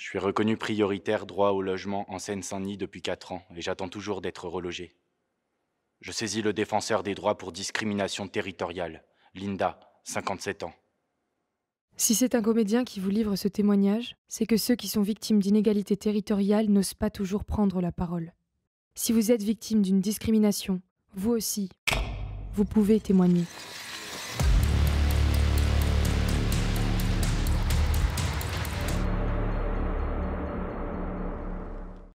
Je suis reconnu prioritaire droit au logement en Seine-Saint-Denis depuis 4 ans et j'attends toujours d'être relogé. Je saisis le défenseur des droits pour discrimination territoriale, Linda, 57 ans. Si c'est un comédien qui vous livre ce témoignage, c'est que ceux qui sont victimes d'inégalités territoriales n'osent pas toujours prendre la parole. Si vous êtes victime d'une discrimination, vous aussi, vous pouvez témoigner.